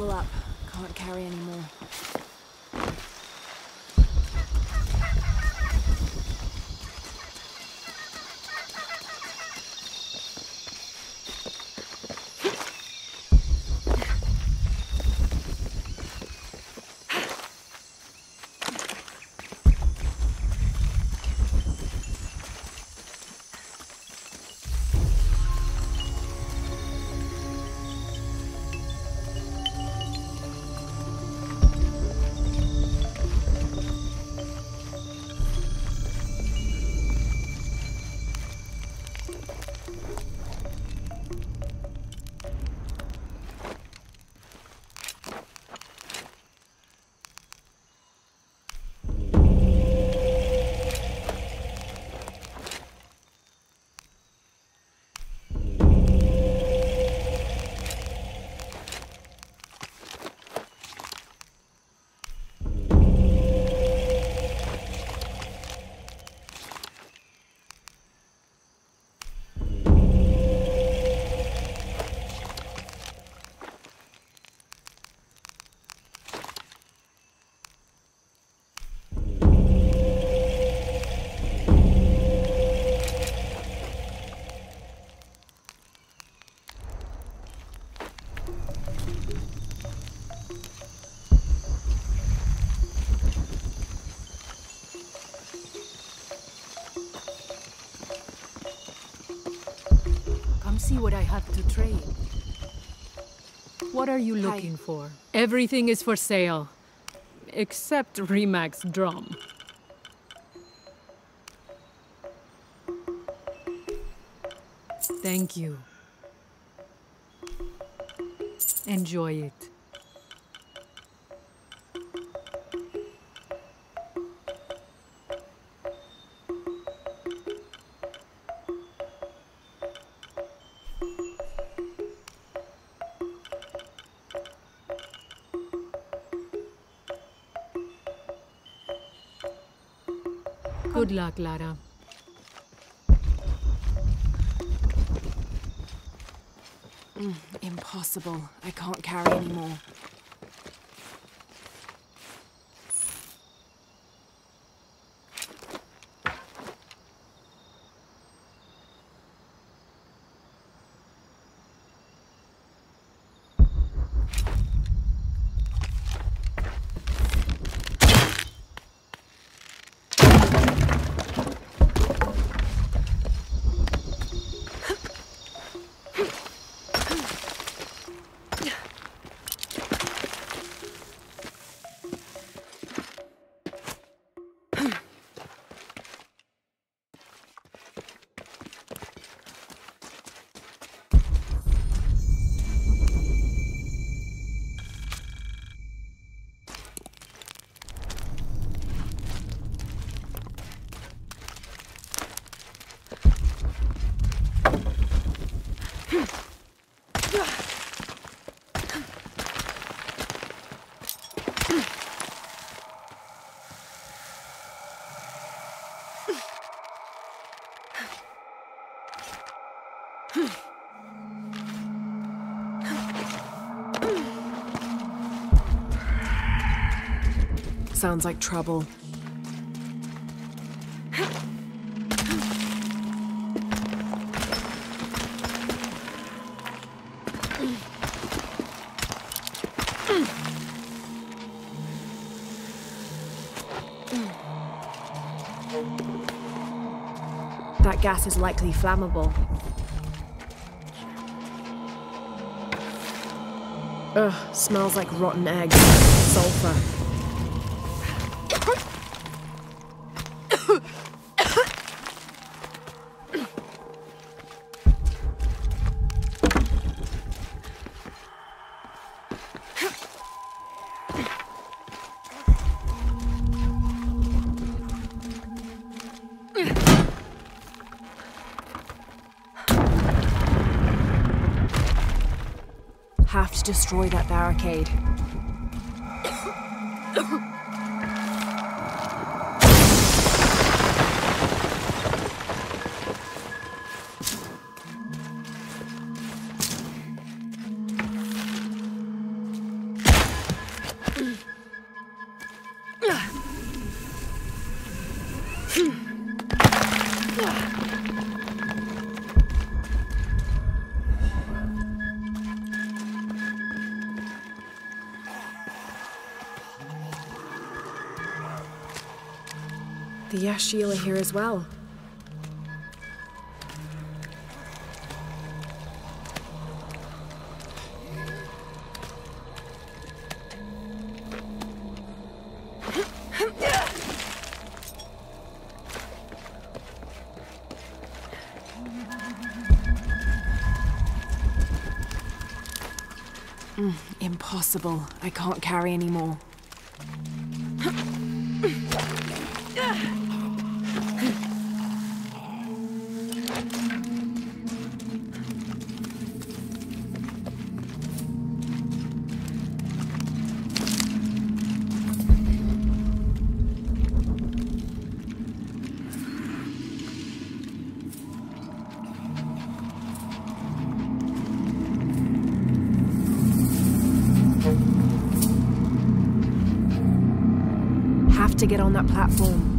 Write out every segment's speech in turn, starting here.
full up. Can't carry anymore. What I have to trade. What are you looking for? Everything is for sale. Except Remax drum. Thank you. Enjoy it. Good luck, Lara. Mm, impossible. I can't carry anymore. Sounds like trouble. That gas is likely flammable. Ugh, smells like rotten eggs. Sulfur. Have to destroy that barricade. Are here as well. Mm, impossible. I can't carry anymore. Have to get on that platform.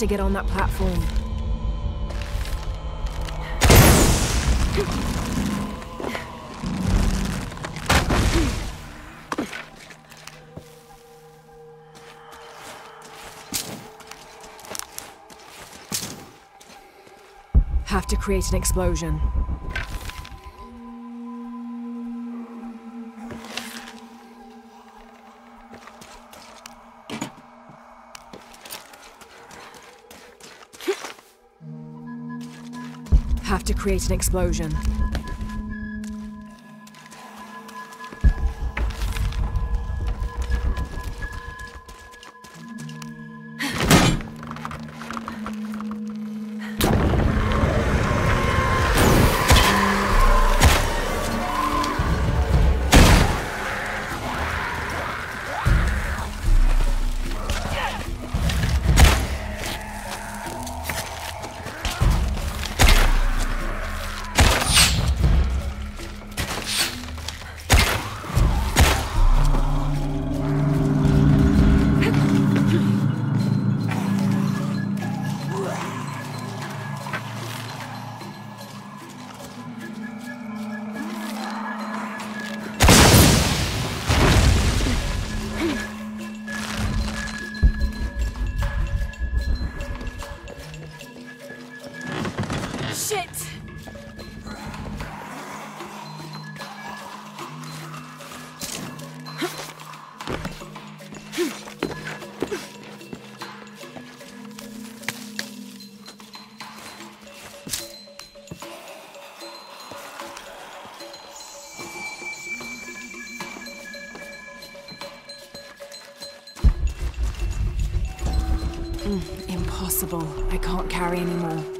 To get on that platform. Have to create an explosion. To create an explosion. Mm, impossible. I can't carry anymore.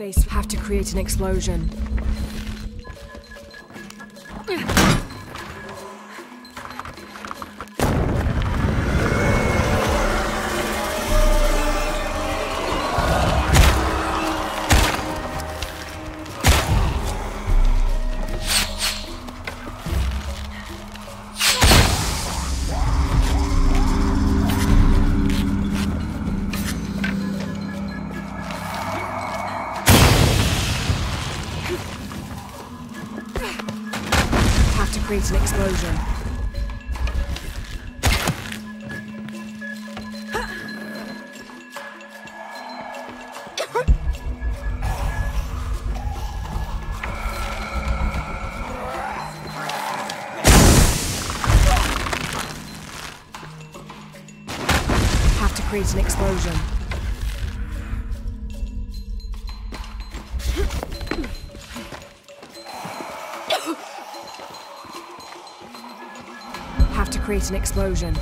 Space. Have to create an explosion. An explosion. Have to create an explosion.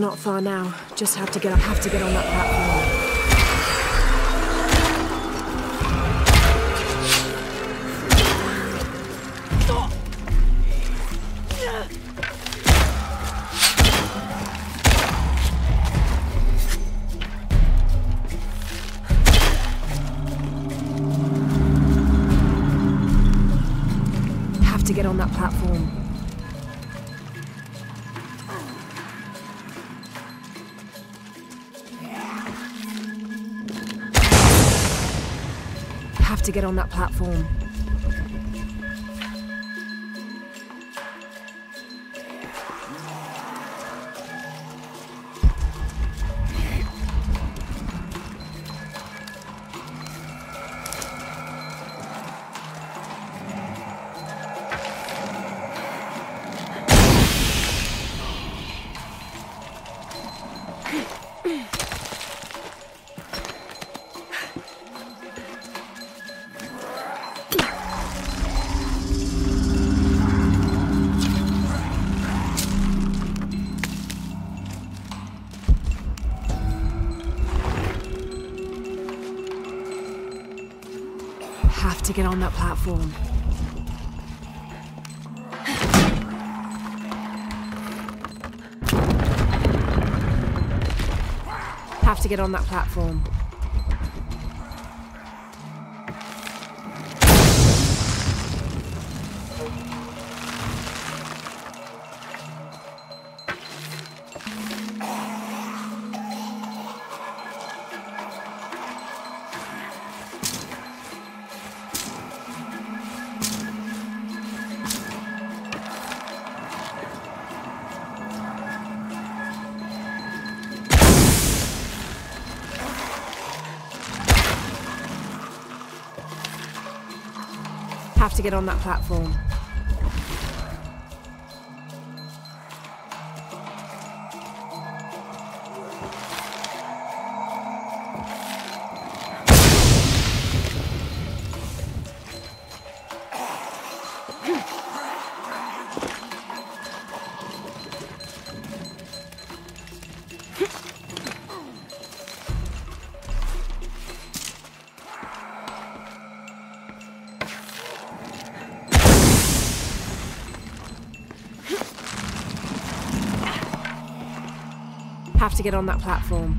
Not far now. Just have to get up, have to get on that platform. To get on that platform. Get on that platform. Have to get on that platform. Have to get on that platform. To get on that platform.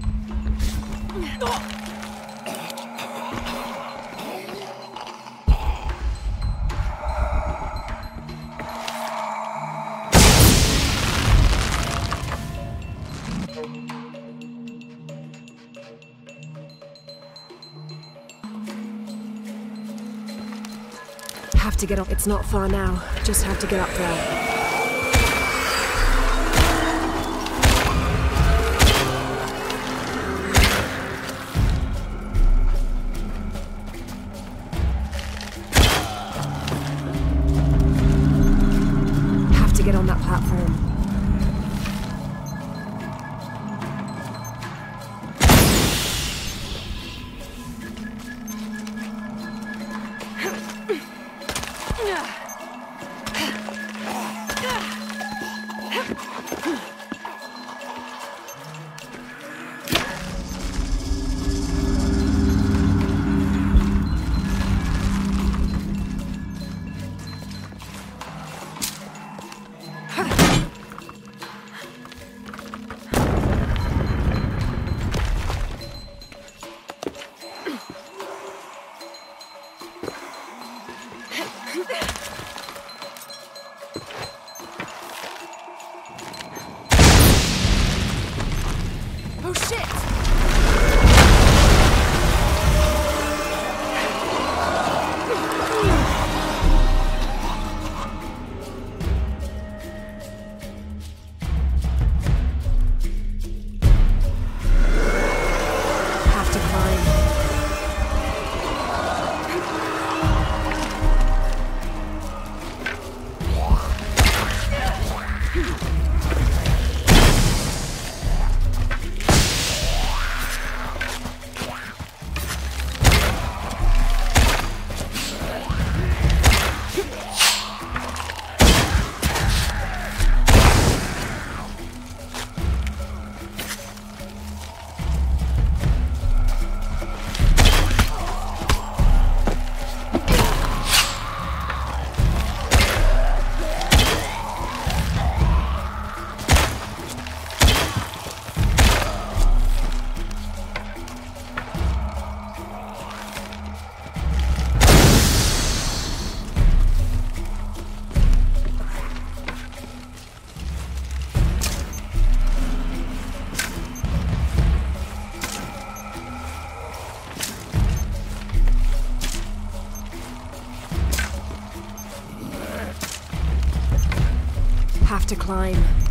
Have to get up. It's not far now. Just have to get up there. To climb.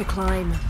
To climb.